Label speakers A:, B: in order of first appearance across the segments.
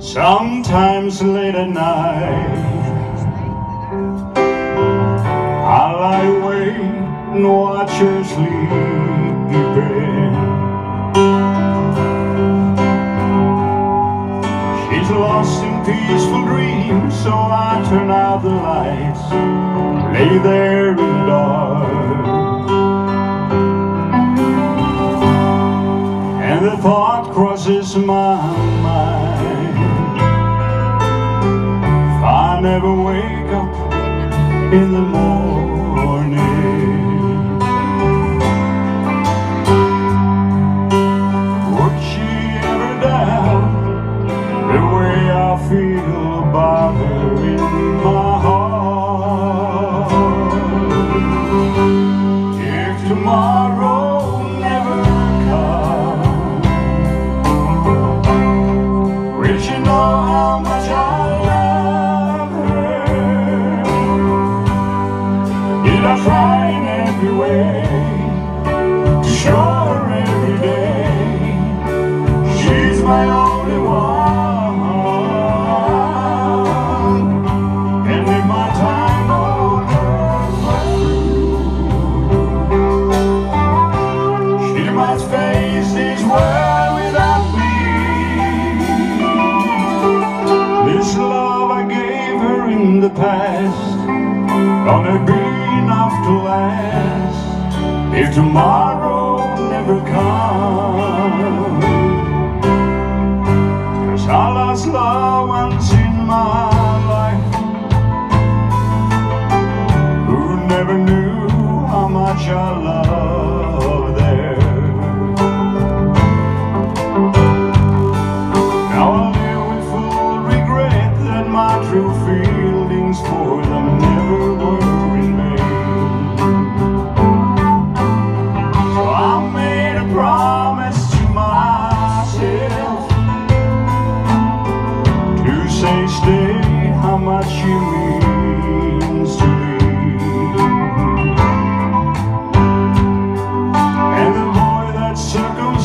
A: Sometimes late at night I lie awake and watch her sleeping. She's lost in peaceful dreams So I turn out the lights Lay there in the dark. And the thought crosses my mind never wake up in the morning through face this world without me. This love I gave her in the past Gonna be enough to last. If tomorrow never comes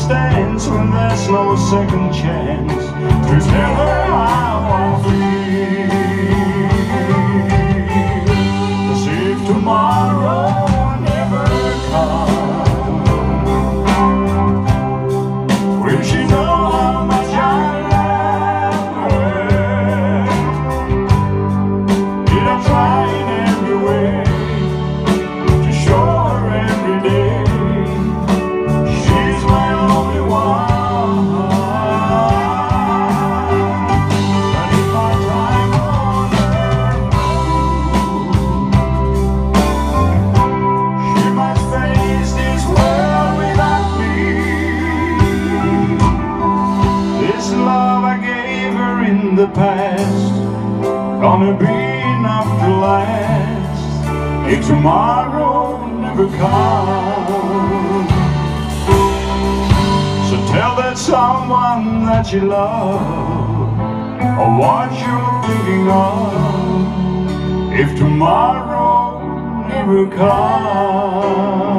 A: circumstance when there's no second chance tell her how I feel. The past, gonna be enough to last if tomorrow never comes. So tell that someone that you love or what you're thinking of if tomorrow never comes.